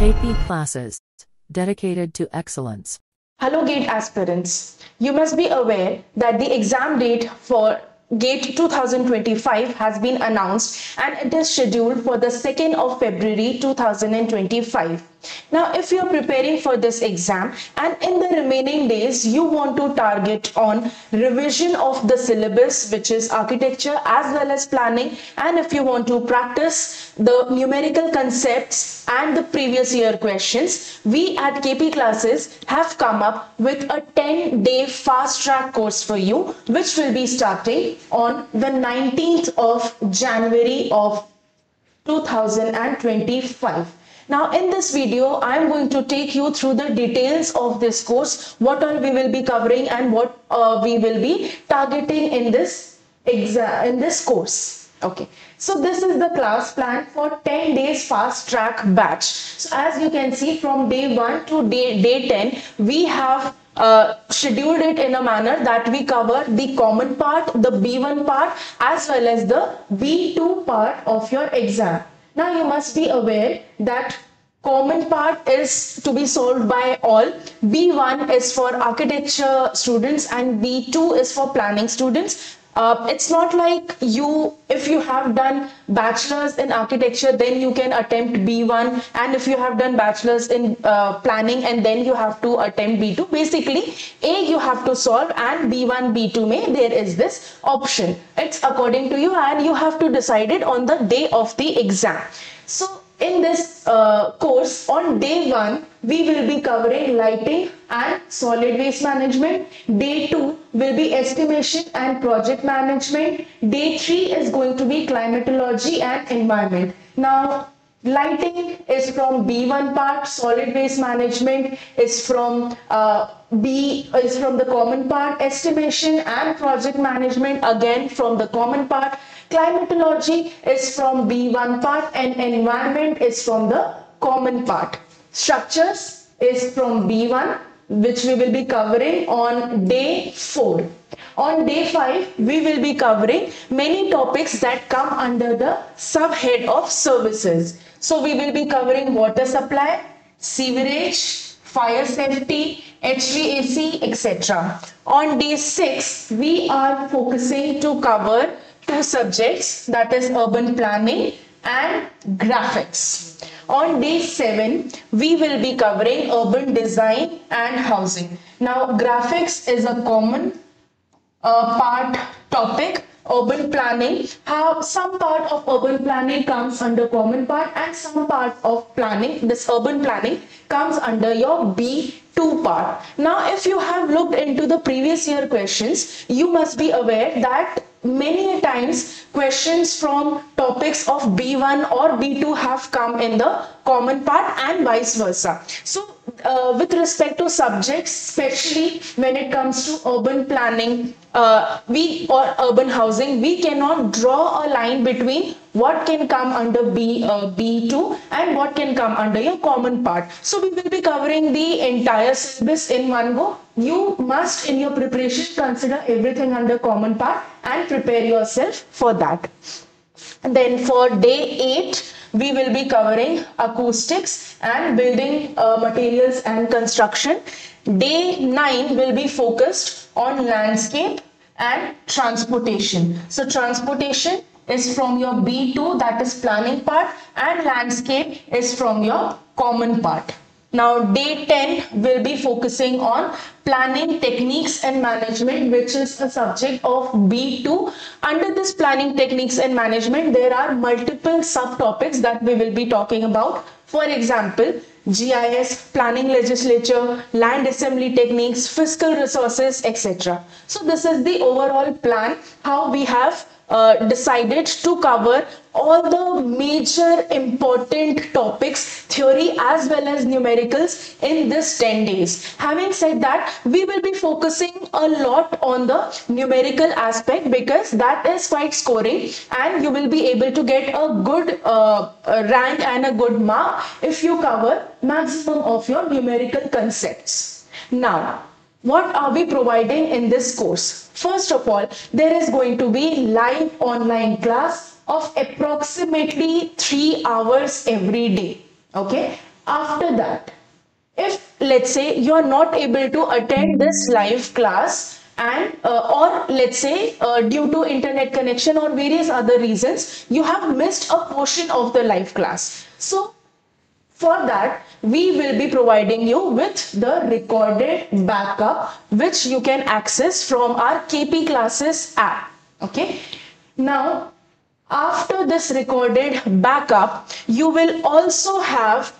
KP classes dedicated to excellence. Hello GATE aspirants. You must be aware that the exam date for GATE 2025 has been announced and it is scheduled for the 2nd of February 2025. Now, if you're preparing for this exam and in the remaining days, you want to target on revision of the syllabus, which is architecture as well as planning. And if you want to practice the numerical concepts and the previous year questions, we at KP classes have come up with a 10 day fast track course for you, which will be starting on the 19th of January of 2025. Now in this video, I am going to take you through the details of this course, what all we will be covering and what uh, we will be targeting in this exam, in this course. Okay, so this is the class plan for 10 days fast track batch. So as you can see from day 1 to day, day 10, we have uh, scheduled it in a manner that we cover the common part, the B1 part as well as the B2 part of your exam. Now you must be aware that common part is to be solved by all. B1 is for architecture students and B2 is for planning students. Uh, it's not like you, if you have done bachelor's in architecture, then you can attempt B1. And if you have done bachelor's in uh, planning and then you have to attempt B2. Basically, A you have to solve and B1, B2 may, there is this option. It's according to you and you have to decide it on the day of the exam. So in this uh, course on day one we will be covering lighting and solid waste management. Day two will be estimation and project management. Day three is going to be climatology and environment. Now lighting is from b1 part solid waste management is from uh, b is from the common part estimation and project management again from the common part Climatology is from B1 part and environment is from the common part. Structures is from B1 which we will be covering on day 4. On day 5, we will be covering many topics that come under the subhead of services. So we will be covering water supply, sewerage, fire safety, HVAC, etc. On day 6, we are focusing to cover two subjects that is urban planning and graphics. On day 7, we will be covering urban design and housing. Now, graphics is a common uh, part topic urban planning how some part of urban planning comes under common part and some part of planning this urban planning comes under your b2 part now if you have looked into the previous year questions you must be aware that many times questions from topics of B1 or B2 have come in the common part and vice versa. So uh, with respect to subjects, especially when it comes to urban planning, uh, we or urban housing, we cannot draw a line between what can come under B, uh, B2 and what can come under your common part. So we will be covering the entire syllabus in one go. You must in your preparation consider everything under common part and prepare yourself for that. And then for day 8, we will be covering acoustics and building uh, materials and construction. Day 9 will be focused on landscape and transportation. So transportation is from your B2 that is planning part and landscape is from your common part. Now day 10 will be focusing on planning techniques and management which is a subject of B2. Under this planning techniques and management there are multiple subtopics that we will be talking about. For example, GIS, planning legislature, land assembly techniques, fiscal resources, etc. So this is the overall plan how we have uh, decided to cover all the major important topics theory as well as numericals in this 10 days. Having said that we will be focusing a lot on the numerical aspect because that is quite scoring and you will be able to get a good uh, rank and a good mark if you cover maximum of your numerical concepts. Now what are we providing in this course? First of all, there is going to be live online class of approximately 3 hours every day. Okay. after that if let's say you're not able to attend this live class and uh, or let's say uh, due to internet connection or various other reasons you have missed a portion of the live class so for that we will be providing you with the recorded backup which you can access from our kp classes app okay now after this recorded backup you will also have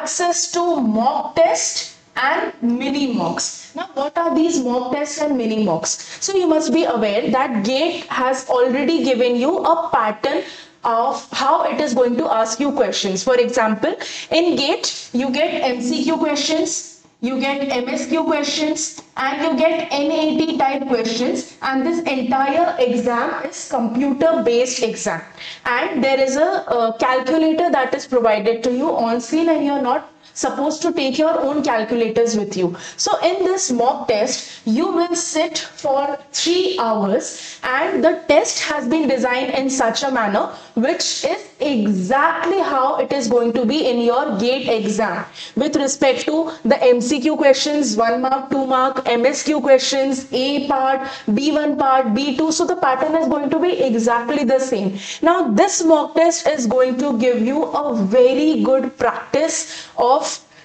access to mock test and mini mocks. Now, what are these mock tests and mini mocks? So, you must be aware that GATE has already given you a pattern of how it is going to ask you questions. For example, in GATE, you get MCQ questions, you get MSQ questions and you get NAT type questions and this entire exam is computer based exam and there is a, a calculator that is provided to you on screen and you are not supposed to take your own calculators with you. So in this mock test, you will sit for three hours and the test has been designed in such a manner which is exactly how it is going to be in your gate exam with respect to the MCQ questions, 1 mark, 2 mark, MSQ questions, A part, B1 part, B2. So the pattern is going to be exactly the same. Now this mock test is going to give you a very good practice of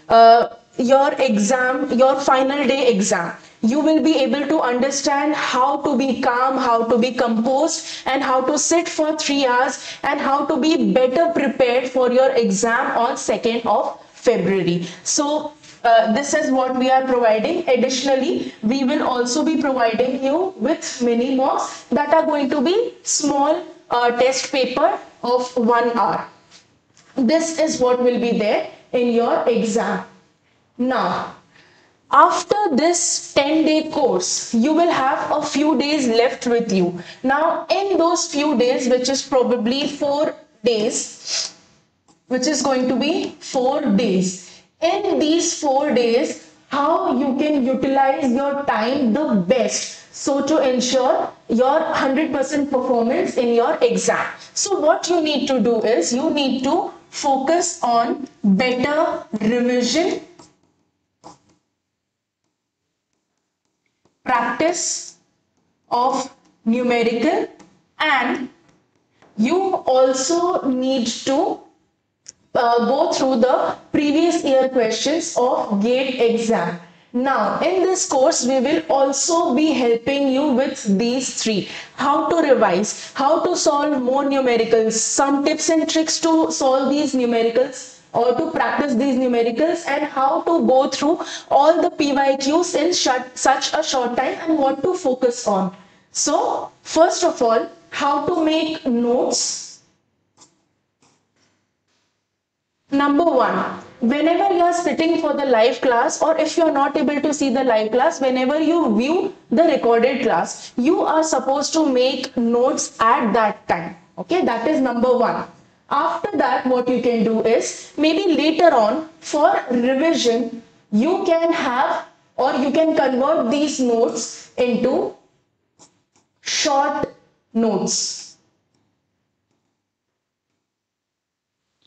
uh, your exam, your final day exam. You will be able to understand how to be calm, how to be composed, and how to sit for three hours, and how to be better prepared for your exam on 2nd of February. So, uh, this is what we are providing. Additionally, we will also be providing you with mini mocks that are going to be small uh, test paper of one hour. This is what will be there in your exam. Now, after this 10 day course, you will have a few days left with you. Now, in those few days, which is probably four days, which is going to be four days. In these four days, how you can utilize your time the best so to ensure your 100% performance in your exam so what you need to do is you need to focus on better revision, practice of numerical and you also need to uh, go through the previous year questions of GATE exam. Now, in this course, we will also be helping you with these three. How to revise, how to solve more numericals, some tips and tricks to solve these numericals or to practice these numericals and how to go through all the PYQs in such a short time and what to focus on. So, first of all, how to make notes. Number one, whenever you are sitting for the live class or if you are not able to see the live class whenever you view the recorded class you are supposed to make notes at that time. Okay that is number one. After that what you can do is maybe later on for revision you can have or you can convert these notes into short notes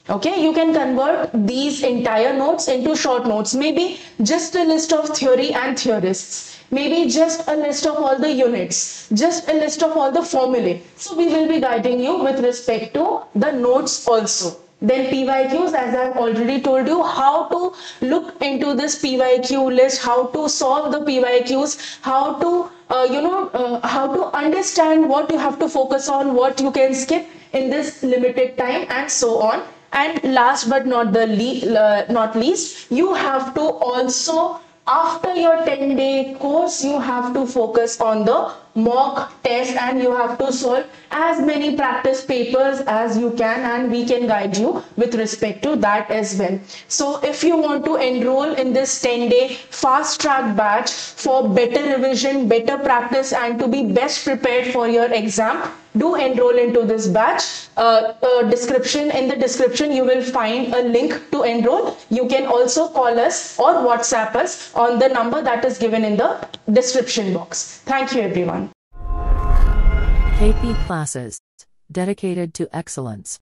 okay you can convert these entire notes into short notes. Maybe just a list of theory and theorists. Maybe just a list of all the units. Just a list of all the formulae. So we will be guiding you with respect to the notes also. Then PYQs as I've already told you how to look into this PYQ list how to solve the PYQs how to uh, you know uh, how to understand what you have to focus on what you can skip in this limited time and so on and last but not the le not least you have to also after your 10 day course you have to focus on the mock test and you have to solve as many practice papers as you can and we can guide you with respect to that as well. So if you want to enroll in this 10 day fast track batch for better revision better practice and to be best prepared for your exam do enroll into this batch. Uh, uh, description in the description you will find a link to enroll. You can also call us or whatsapp us on the number that is given in the description box. Thank you everyone. KP classes dedicated to excellence